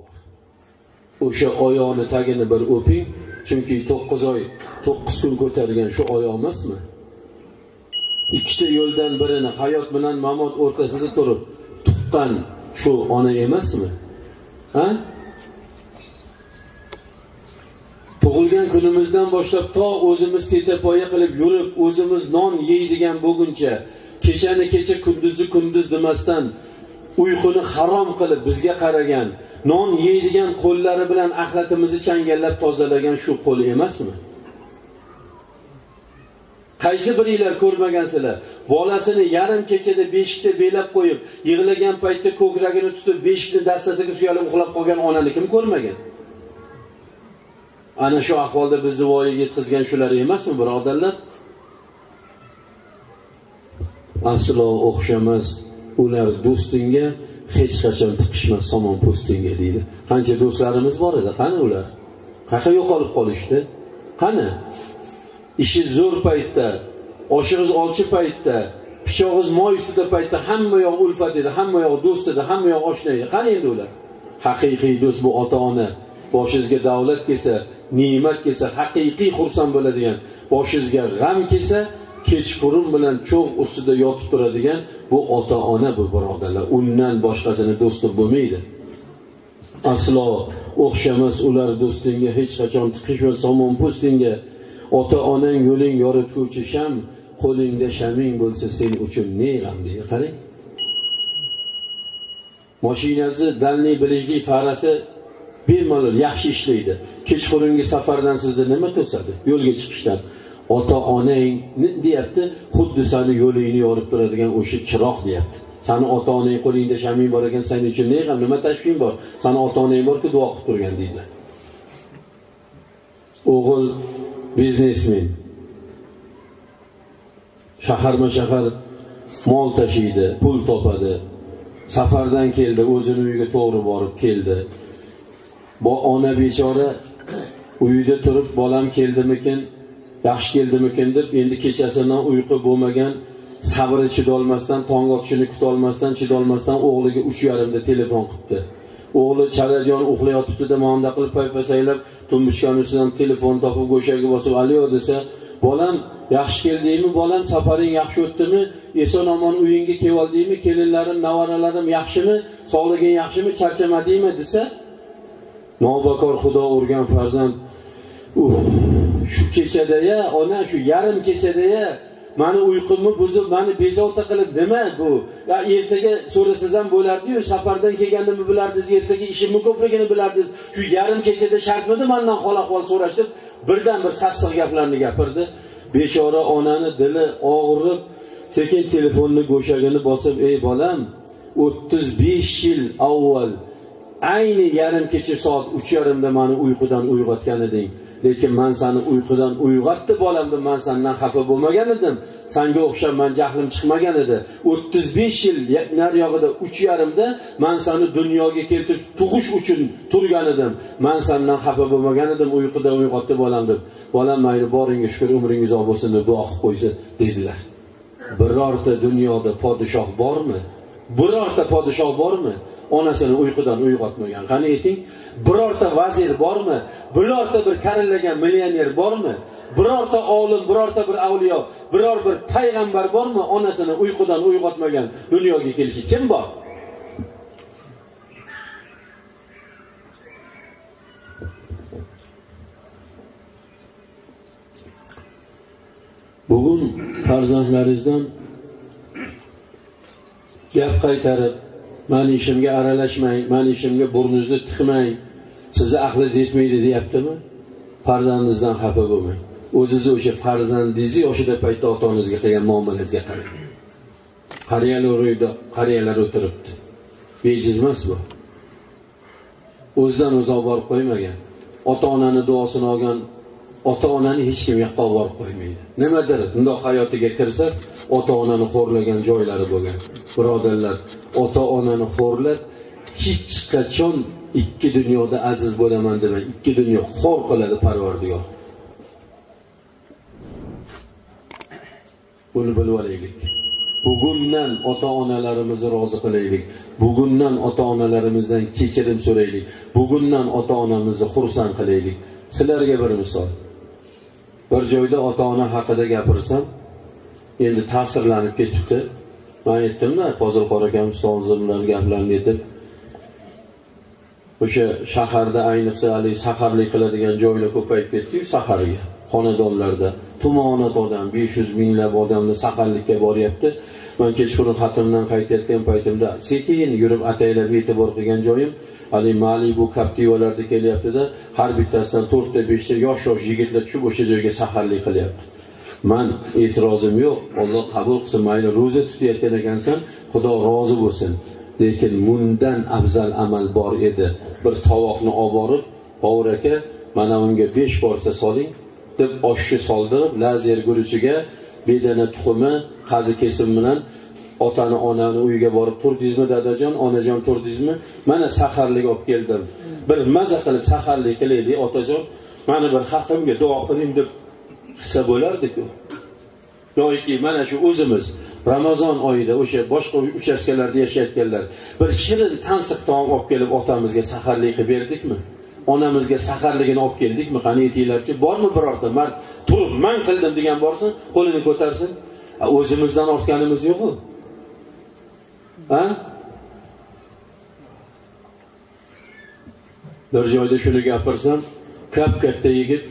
bor o'sha oyoqni tagini bir o'ping chunki to'qqiz oy to'qqiz kun ko'targan shu oyoq emasmi? Ikkita yo'ldan birini hayot bilan mamot o'rtasida turib tuqqan shu ona emasmi? Ha? Tug'ilgan kunimizdan boshlab to o'zimiz tetapoya qilib yurib o'zimiz non yeydigan bo'lguncha kechani kecha kunduzni kunduz demasdan uyquni harom qilib bizga qaragan non yeydigan qo'llari bilan axlatimizni changallab tozalagan shu qo'l emasmi? Qaysi biringlar ko'rmagansizlar? Bolasini yarim kechada beshikda belab qo'yib yig'lagan paytda ko'kragini tutib beshikni dastasiga suyalib uxlab qolgan onani kim ko'rmagan? Ana shu ahvolda bizni voyaga yetkazgan shular emasmi birodarlar? Aslo o'xshamas. Ular do'stingga hech qachon tiqishmas somon po'stingga deydi. Qancha do'stlarimiz bor edi? Qani ular? Qayerqa yo'qolib qolishdi? Qani? Ishi zo'r paytda oshig'iz olchi paytda pichog'iz moy ustida paytda hamma yoq ulfat edi hamma yoq do'st edi hamma yoq oshna edi qani endi ular? Haqiqiy do'st bu ota ona boshingizga davlat kelsa ne'mat kelsa haqiqiy xursand bo'ladigan boshingizga g'am kelsa kechqurun bilan cho'g' ustida yotib turadigan bu ota ona bu birodarlar. Undan boshqasini do'sti bo'lmaydi. Aslo o'xshamas ular do'stingga hech qachon tiqishmas somon po'stingga ota onang yo'ling yoritguvchi sham qo'lingda shaming bo'lsa sen uchun ne g'am qarang. Moshinasi dalniy bilijli farasi bemalol yaxshi ishlaydi. Kechqurungi safardan sizni nima to'sadi yo'lga chiqishdan. Ota onangni deyapti xuddi sani yo'lingni yorib turadigan o'sha chiroq deyapti. Sani ota onang qo'lingda shaming bor ekan sen uchun ne g'am nima tashving bor? Sani ota onang borku duo qilib turgan deydi. O'g'il biznesmen. Shaharma shahar mol tashiydi pul topadi. Safardan keldi o'zini uyiga to'g'ri borib keldi. Ona bechora uyida turib bolam keldimikin? Yaxshi keldimikin deb endi kechasidan uyqu bo'lmagan sabri chidolmasdan tong otishini kutolmasdan chidolmasdan o'g'liga uch yarimda telefon qilibdi o'g'li chalajon uxlayotibdida mana qilib paypasaylab tumbuchkani ustidan telefon topib go'shagiga bosib alyo desa bolam yaxshi keldingmi? Bolam safaring yaxshi o'tdimi? Eson omon uyingga kelib oldingmi kelinlarim nevaralarim yaxshimi? Sog'lig'ing yaxshimi? Charchamadingmi? desa nobakor xudo urgan farzand. Uf. Shu kechadaya ona shu yarim kechadaya mani uyqumni buzib mani bezovta qilib nima bu? Ya ertaga so'rasangiz ham bo'lardiyu safardan kelganimni bilardingiz ertaga ishimni ko'pligini bilardingiz. Shu yarim kechada shartmidi mandan hol ahvol so'rash deb birdan bir sassiq gaplarni gapirdi. Bechora onani dili og'rib sekin telefonni go'shagini bosib ey bolam o'ttiz besh yil avval ayni yarim kecha soat uch yarimda mani uyqudan uyg'otgan eding. Lekin man sani uyqudan uyg'otdi bolamni deb man sandan xafa bo'lmagan edim. Sanga o'xshab man jahlim chiqmagan edi. O'ttiz besh yil nariyog'ida uch yarimda man sani dunyoga keltirib tug'ish uchun turgan edim. Man sandan xafa bo'lmagan edim uyquda uyg'otdi bolam deb. Bolam mayli boringga shukur umring uzoq bo'lsin deb duo qilib qo'ysin dedilar. Birorta dunyoda podshoh bormi? Birorta podshoh bormi? Onasini uyqudan uyg'otmagan. Qani ayting? Birorta vazir bormi? Birorta bir karillagan millioner bormi? Birorta olim birorta bir avliyo biror bir payg'ambar bormi? Onasini uyqudan uyg'otmagan dunyoga kelishi kim bor? Bugun farzandlaringizdan gap qaytarib mani ishimga aralashmang mani ishimga burningizni tiqmang sizni aqlingiz yetmaydi deyaptimi? Farzandingizdan xafa bo'lmang. O'zizni o'sha farzandingizni yoshida paytda ota onangizga qilgan muomalangizga qarang qariyalar uyda qariyalar o'tiribdi. Bejiz emas bu. O'zidan o'zi olib borib qo'ymagan. Ota onani duosini olgan ota onani hech kim yoqqa olib borib qo'ymaydi. Nimadir bundoq hayotiga kirsangiz ota onani xo'rlagan joylari bo'lgan. Birodarlar ota onani xo'rlab hech qachon ikki dunyoda aziz bo'laman demang ikki dunyo xo'r qiladi parvardigor. Buni bilib olaylik. Bugundan ota onalarimizni rozi qilaylik. Bugundan ota onalarimizdan kechirim so'raylik. Bugundan ota onamizni xursand qilaylik. Sizlarga bir misol. Bir joyda ota ona haqida gapirsam endi ta'sirlanib ketibdi. Man aytdimda fozilxon akam ustozim bilan gaplarini aytib o'sha shaharda ayniqsa haligi saharlik qiladigan joylar ko'payib ketdiyu saharga xonadonlarda tumonat odam besh yuz minglab odamni saharlikka boryapti. Man kechqurun xatimdan qaytayotgan paytimda sekin yurib ataylab e'tibor qilgan joyim haligi malibu captivalarda kelyaptida har bittasidan to'rtta beshta yosh yosh yigitlar tushib o'sha joyga saharlik qilyapti. Man e'tirozim yo'q. Olloh qabul qilsin mayli ro'za tutayotgan ekansan xudo rozi bo'lsin. Lekin bundan afzal amal bor edi. Bir tovoqni olib borib bovur aka mana unga besh borsa soling deb oshni soldirib lazer guruchiga bedana tuxumi qazi kesim bilan otani onani uyiga borib turdingizmi dadajon? Onajon turdingizmi? Mana saharlik olib keldim. Bir maza qilib saharlik qilaylik otajon mana bir haqimga duo qiling deb qilsa bo'lardiku. Yoki mana shu o'zimiz ramazon oyida o'sha boshqa uchastkalarda yashayotganlar. Bir shirin tansiq taom olib kelib otamizga saharlik qilib berdikmi? Onamizga saharligini olib keldikmi? Qani aytinglarchi bormi birorta mard? Turib man qildim degan borsin qo'lini ko'tarsin. O'zimizdan ortganimiz yo'qu. Ha bir joyda shuni gapirsam kap katta yigit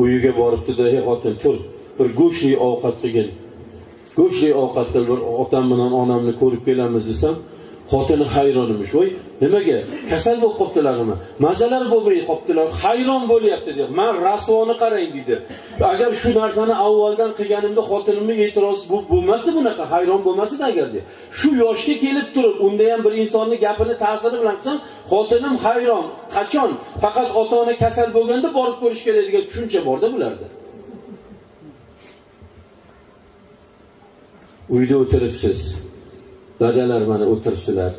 uyiga boribdida ey xotin tur bir go'shtli ovqat qilgin. Go'shtli ovqat qil bir otam bilan onamni ko'rib kelamiz desam xotini hayron emish. Voy nimaga? Kasal bo'lib qolibdilarmi mazalar bo'lmay qolibdilar hayron bo'lyapti deydi man rasvoni qarang deydi. Agar shu narsani avvaldan qilganimda xotinimni e'tirozi bo'lmasdi bunaqa hayron bo'lmasdi agar deb shu yoshga kelib turib unda ham bir insonni gapini ta'siri bilan qilsam xotinim hayron. Qachon? Faqat ota ona kasal bo'lganda borib ko'rish kerak degan tushuncha borda bularda. Uyda o'tiribsiz. Dadalar mana o'tiribsizlar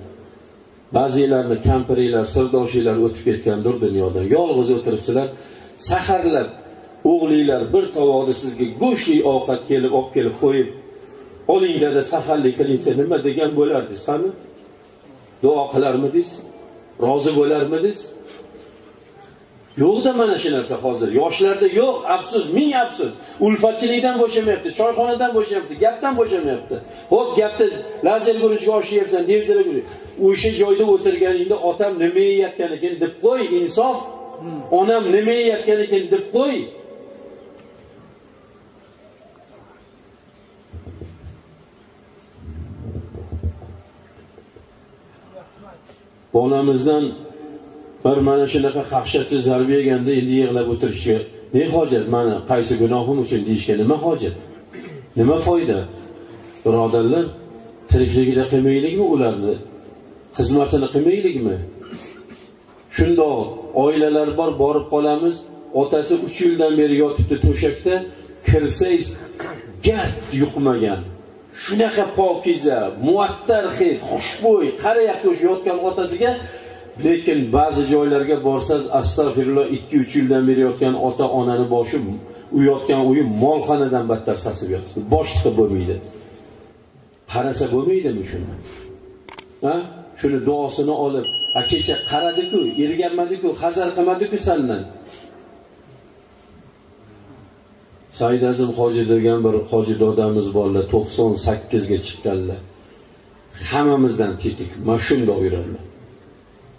ba'zilarni kampiringlar sirdoshinglar o'tib ketgandir dunyodan yolg'iz o'tiribsizlar saharlab o'g'linglar bir tovoqda sizga go'shtli ovqat kelib olib kelib qo'yib oling dada saharlik qilinsa nima degan bo'lardingiz qani? Duo qilarmidingiz rozi bo'larmidingiz yo'qda mana shu narsa hozir. Yoshlarda yo'q afsus ming afsus. Ulfatchilikdan bo'shamayapti choyxonadan bo'shamayapti gapdan bo'shamayapti. Ho'p gapni lazer guruchga oshyapsan devzalar o'sha joyda o'tirganingda otam nima yeyotgan ekan deb qo'y insof. Onam nima yeyotgan ekan deb qo'y. Bolamizdan bir mana shunaqa qaqshatchi zarba yeganda endi yig'lab o'tirishga ne hojat mani qaysi gunohim uchun deyishga nima hojat? Nima foyda? Birodarlar tirikligida qilmaylikmi ularni? Xizmatini qilmaylikmi? Shundoq oilalar bor borib qolamiz otasi uch yildan beri yotibdi to'shakda kirsangiz gard yuqmagan. Shunaqa pokiza muattar hid xushbo'y qarayapti o'sha yotgan otasiga lekin ba'zi joylarga borsangiz astag'firulloh ikki uch yildan beri yotgan ota onani boshi u yotgan uyi molxonadan battar sasib yotibdi. Bosh tiqib bo'lmaydi. Qarasa bo'lmaydimi shuni? Ha? Shuni duosini olib a kecha qaradiku erganmadiku hazar qilmadiku sandan said azim hoji degan bir hoji dodamiz borlar to'qson sakkizga chiqqanlar. Hammamizdan tetik mana shundoq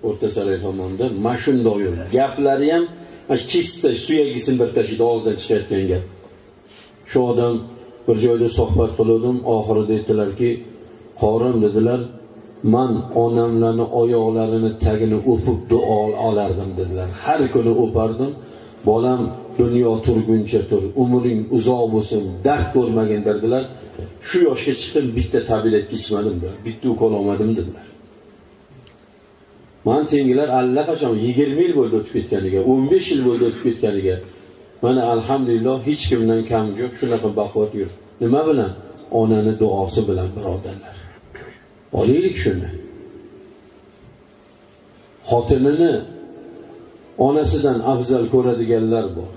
yuradi o'rtasaroy tomonda mana shundoq yurdi gaplari ham kesda suyagi sindirib tashlaydi og'zidan chiqayotgan gap. Shu odam bir joyda suhbat qiluvdim oxirida aytdilarki qorim dedilar man onamlarni oyoqlarini tagini o'pib duo olardim dedilar. Har kuni o'pardim bolam dunyo turguncha tur umring uzoq bo'lsin dard ko'rmagin dedilar. Shu yoshga chiqdim bitta tabletga ichmadim bitta ukol olmadim dedilar. Man tengilar allaqachon yigirma yil bo'ldi o'tib ketganiga o'n besh yil bo'ldi o'tib ketganiga mana alhamdulillah hech kimdan kam yo'q shunaqa baquvvat yur nima bilan? Onani duosi bilan birodarlar. Olaylik shuni. Xotinini onasidan afzal ko'radiganlar bor.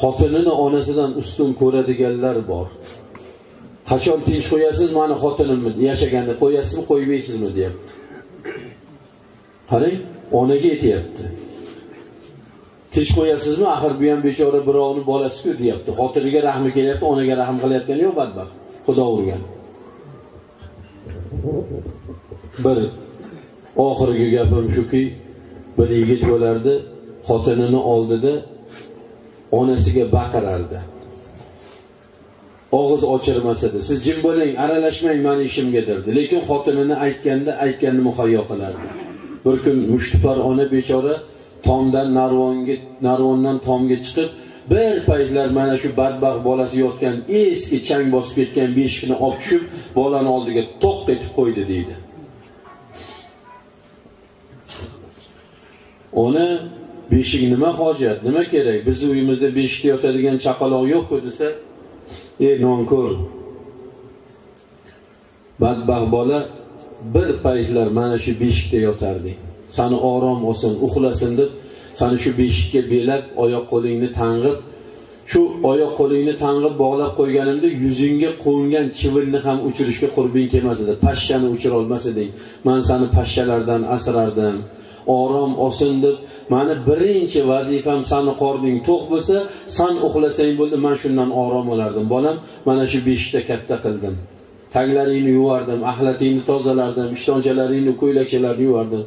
Xotinini onasidan ustun ko'radiganlar bor. Qachon tinch qo'yasiz mani xotinimni yashaganda qo'yasizmi qo'ymaysizmi deyapti. Qarang onaga aytyapti. Tinch qo'yasizmi axir bu ham bechora birovni bolasiku deyapti. Xotiniga rahmi kelyapti onaga rahm qilayotgani yo'q badbaxt. Xudo urgan bir oxirgi gapim shuki bir yigit bo'lardi xotinini oldida onasiga baqirardi. Og'iz ochirmas edi siz jim bo'ling aralashmang mani ishimga derdi lekin xotinini aytganda aytganini muhayyo qilardi. Bir kun mushtipar ona bechora tomdan narvonga narvondan tomga chiqib bir paytlar mana shu badbaxt bolasi yotgan eski chang bosib ketgan beshikni olib tushib bolani oldiga to'q etib qo'ydi deydi. Ona beshik nima hojat nima kerak? Bizni uyimizda beshikda yotadigan chaqaloq yo'qku desa ey nonko'r. Badbaxt bola bir paytlar mana shu beshikda yotarding sani orom olsin uxlasin deb sani shu beshikka belab oyoq qo'lingni tang'ib shu oyoq qo'lingni tang'ib bog'lab qo'yganimda yuzingga qo'ngan chivinni ham uchirishga qurbing kelmas edi. Pashshani uchirolmas eding. Man sani pashshalardan asrardim. Orom olsin deb mani birinchi vazifam sani qorning to'q bo'lsa san uxlasang bo'ldi man shundan orom olardim. Bolam mana shu beshikda katta qildim. Taglaringni yuvardim axlatingni tozalardim ishtonchalaringni ko'ylakchalarini yuvardim.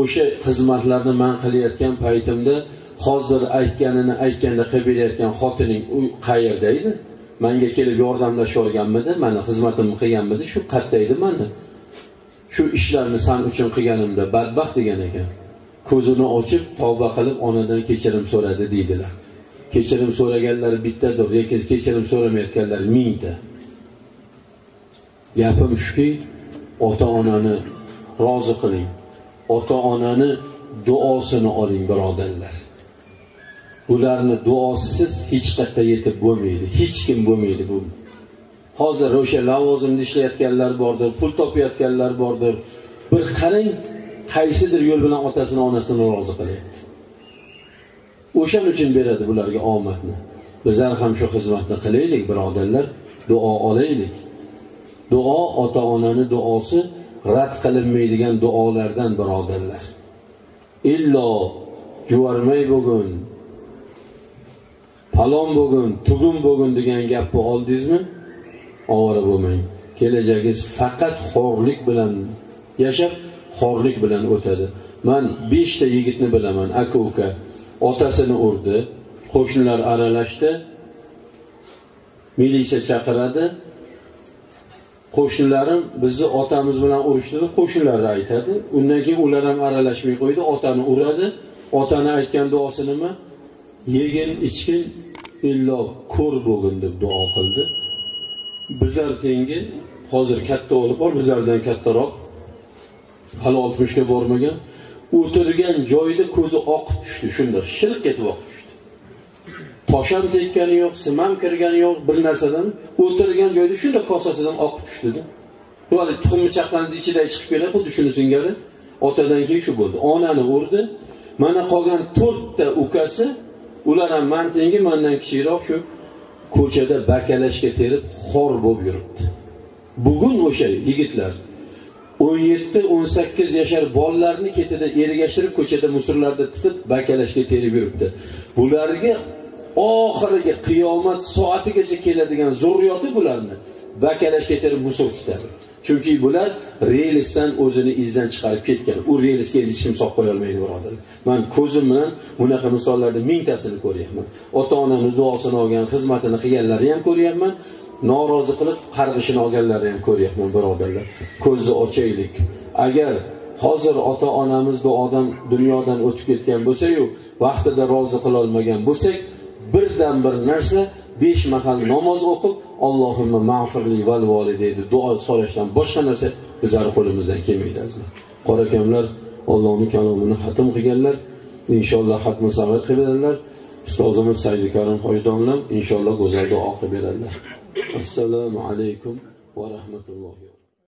O'sha xizmatlarni man qilayotgan paytimda hozir aytganini aytganda qilib berayotgan xotining u qayerda edi? Manga kelib yordamlasha olganmidi? Mani xizmatimni qilganmidi? Shu qayerda edi mani? Shu ishlarni san uchun qilganimda badbaxt degan ekan. Ko'zini ochib tavba qilib onadan kechirim so'radi deydilar. Kechirim so'raganlar bittadir lekin kechirim so'ramayotganlar mingta. Gapim shuki ota onani rozi qiling. Ota onani duosini oling birodarlar. Ularni duosisiz hech qayerga yetib bo'lmaydi. Hech kim bo'lmaydi bu hozir o'sha lavozimda ishlayotganlar bordir pul topayotganlar bordir. Bir qarang qaysidir yo'l bilan otasini onasini rozi qilyapti. O'shaning uchun beradi bularga omadni. Bizlar ham shu xizmatni qilaylik birodarlar. Duo olaylik. Duo ota onani duosi rad qilinmaydigan duolardan birodarlar. Illo juvarmay bugun palon bugun tugun bugun degan gapni oldingizmi? Ovora bo'lmang. Kelajagingiz faqat xorlik bilan yashab xorlik bilan o'tadi. Man beshta yigitni bilaman aka uka otasini urdi qo'shnilar aralashdi. Militsiya chaqiradi. Qo'shnilarim bizni otamiz bilan urishdi deb qo'shnilari aytadi. Undan keyin ular ham aralashmay qo'ydi otani uradi. Otani aytgan duosi nima? Yegin ichgin illo ko'r bo'lgin deb duo qildi. Bizlar tengi hozir katta o'g'li bor bizlardan kattaroq. Hali oltmishga bormagan. O'tirgan joyida ko'zi oqib tushdi shunda shilq etib oqib tushdi. Tosh ham tekkani yo'q sim ham kirgani yo'q bir narsadan. O'tirgan joyda shunda kosasidan oqib tushdida hali tuxumni chaqqanizni ichidan chiqib keladi xuddi shuni singari. Otadan keyin shu bo'ldi. Onani urdi. Mana qolgan to'rtta ukasi ular ham man tengi mandan kichikroq shu ko'chada bakalashga terib xor bo'lib yuribdi. Bugun o'sha yigitlar o'n yetti o'n sakkiz yashar bolalarni ketida ergashtirib ko'chada musorlarda titib bakalashga terib yuribdi. Bularga oxirgi qiyomat soatigacha keladigan zurriyoti bularni bakalashga terib musor tutadi. Chunki bular relsdan o'zini izdan chiqarib ketgan. U relsga hech kim solib qo'yolmaydi olmaydi birodar man ko'zim bilan bunaqa misollarni mingtasini ko'ryapman. Ota onani duosini olgan xizmatini qilganlarni ham ko'ryapman. Norozi qilib qarg'ishini olganlarni ham ko'ryapman birodarlar ko'zni ochaylik. Agar hozir ota onamiz duodan dunyodan o'tib ketgan bo'lsayu vaqtida rozi qilolmagan bo'lsak birdan bir narsa besh mahal namoz o'qib allohimma mag'firli val volidayni duo so'rashdan boshqa narsa bizlarni qo'limizdan kelmaydi azizlar qora akamlar ollohni kalomini xatm qilganlar inshaalloh xatmi qilib beradilar. Ustozimiz saydi karim inshaalloh go'zal duo qilib beradilar. Assalomu alaykum va rahmatullohi